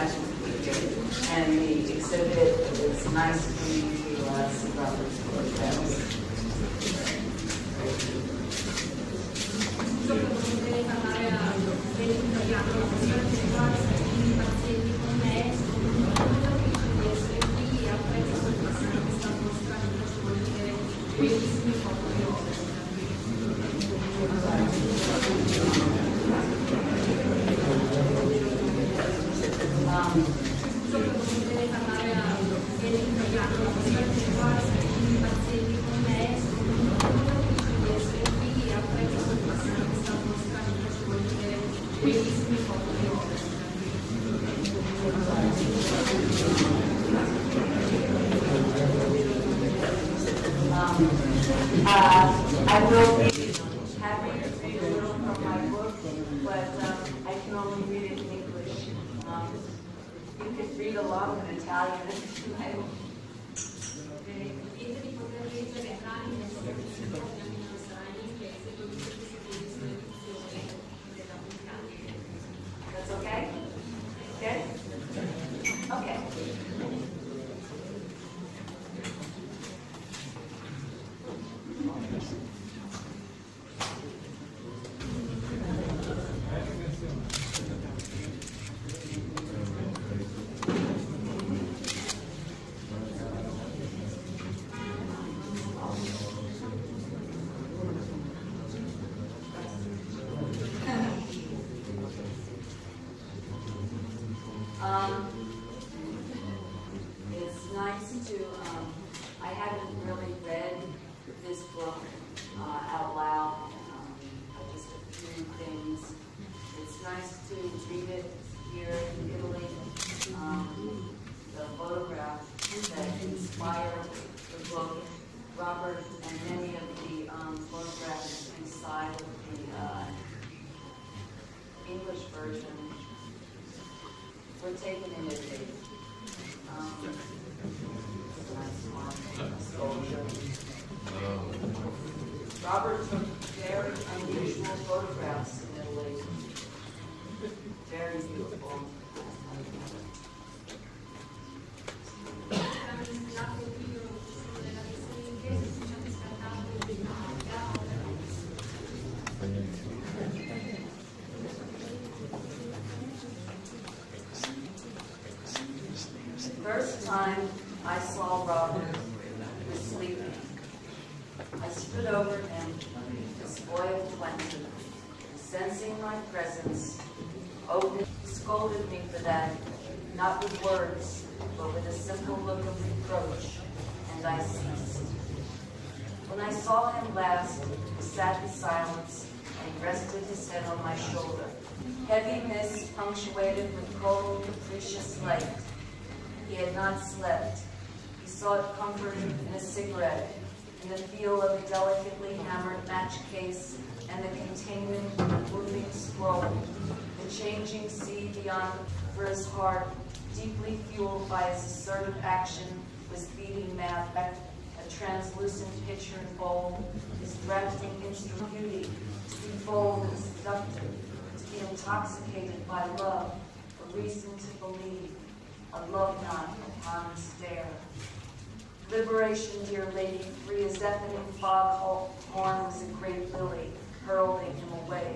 imagine here. And the exhibit is nice to utilize Robert's photographs. Could read a lot in Italian To read it here in Italy. Um, the photograph that inspired the book, Robert and many of the, um, photographs inside of the, uh, English version were taken in Italy. Um. Robert took very unusual photographs opened, scolded me for that, not with words, but with a simple look of reproach, and I ceased. When I saw him last, he sat in silence and rested his head on my shoulder. Heavy mist punctuated with cold, capricious light. He had not slept. He sought comfort in a cigarette, in the feel of a delicately hammered match case, and the containment of a moving scroll. The changing sea beyond his heart, deeply fueled by his assertive action, was beating mad back a translucent pitcher and bowl, his drafting instrument beauty, to be bold and seductive, to be intoxicated by love, a reason to believe, a love knot upon his stare. Liberation, dear lady, free as deafening fog horn was a great lily, hurling him away.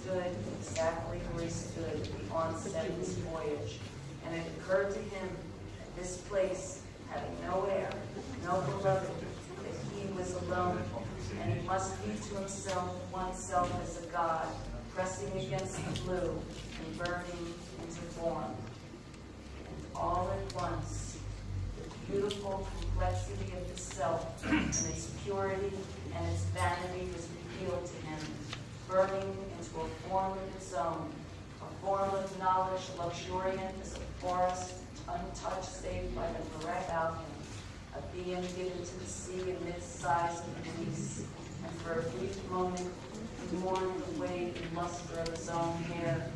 Stood exactly where he stood at the onset of his voyage, and it occurred to him that this place, having no heir, no beloved, that he was alone, and he must be to himself oneself as a god, pressing against the blue and burning into form. And all at once, the beautiful complexity of the self and its purity and its vanity was revealed to him, burning into a form of its own, a form of knowledge. Luxuriant as a forest, untouched save by the direct alchemy, a being given to the sea amidst sighs of peace, and for a brief moment he mourned the weight and luster of his own hair,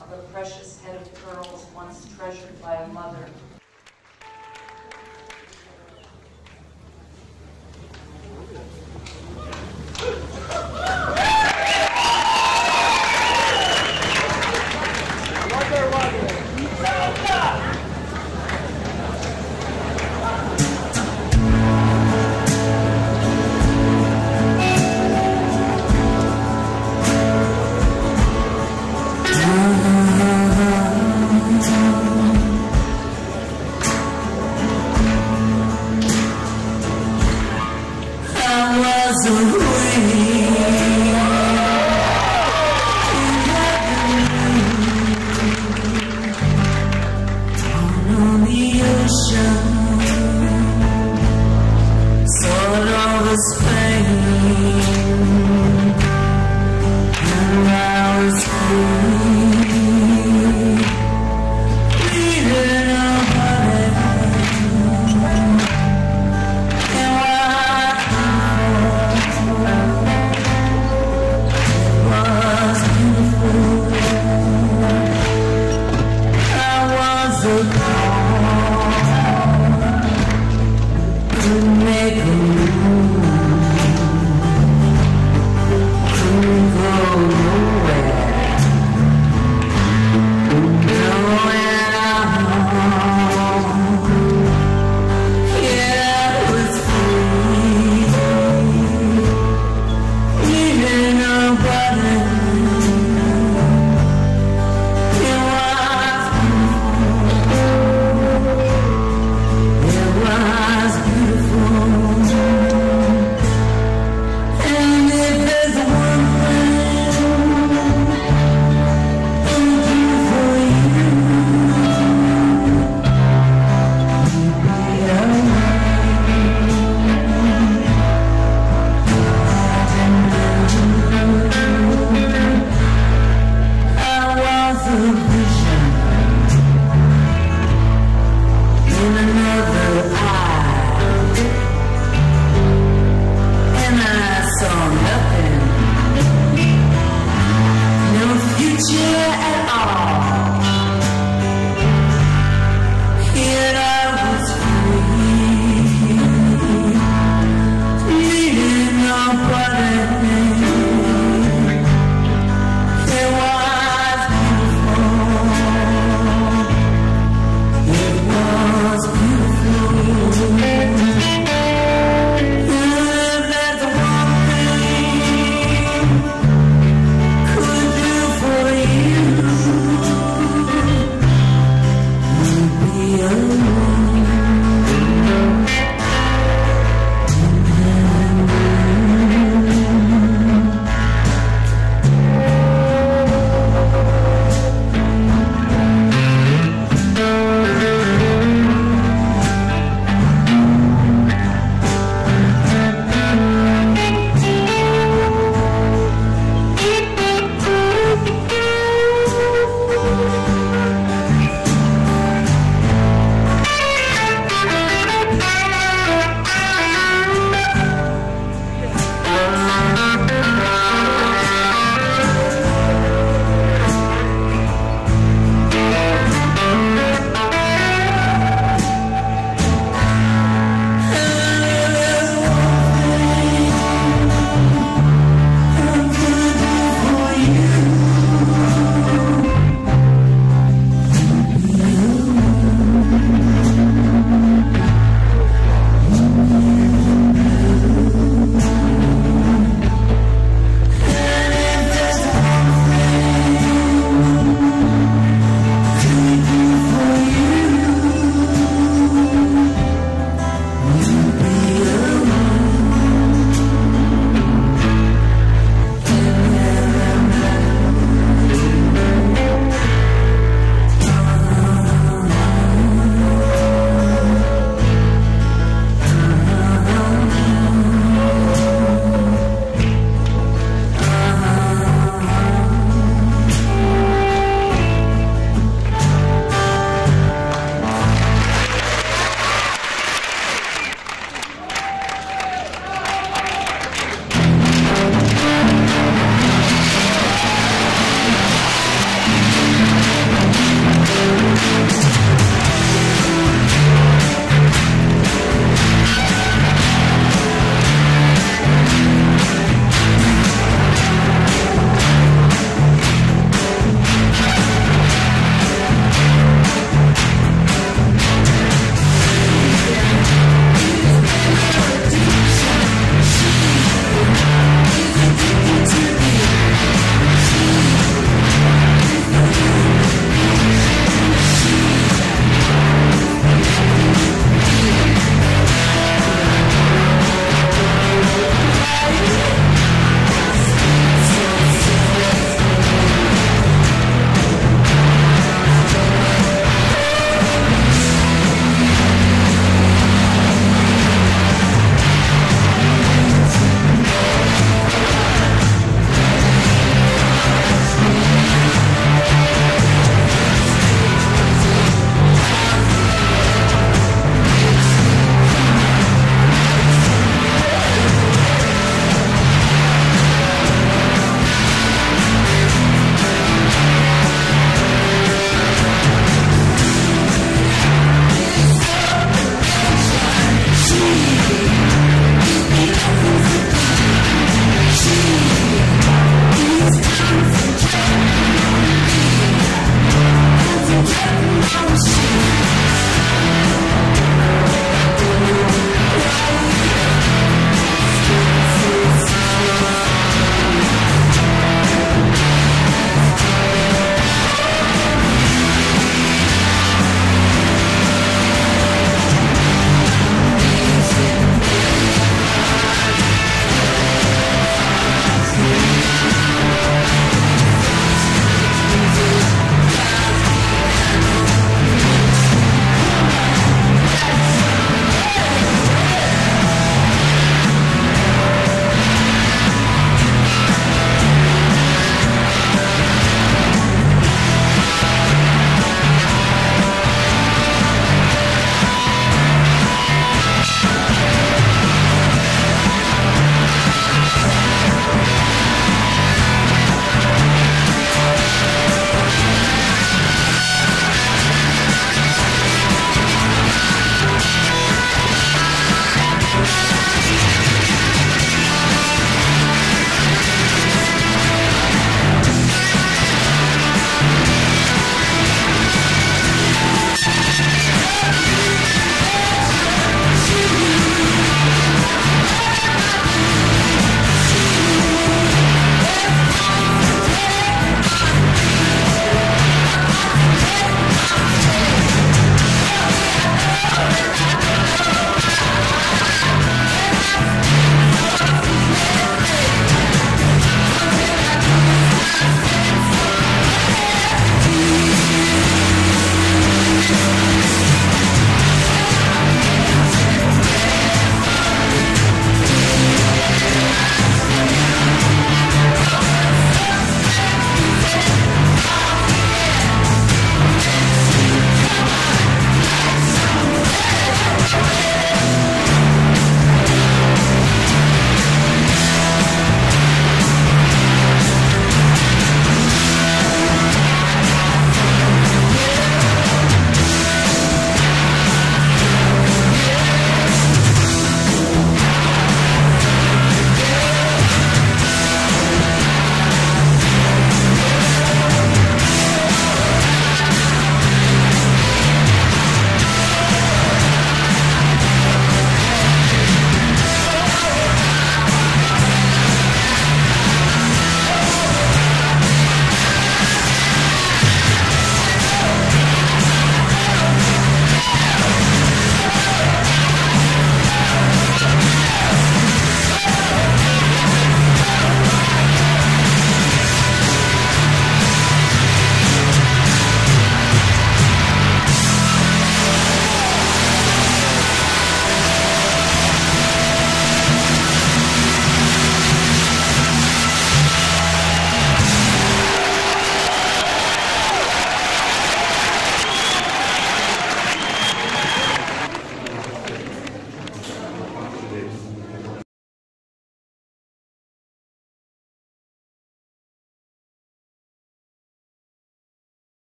of a precious head of pearls once treasured by a mother,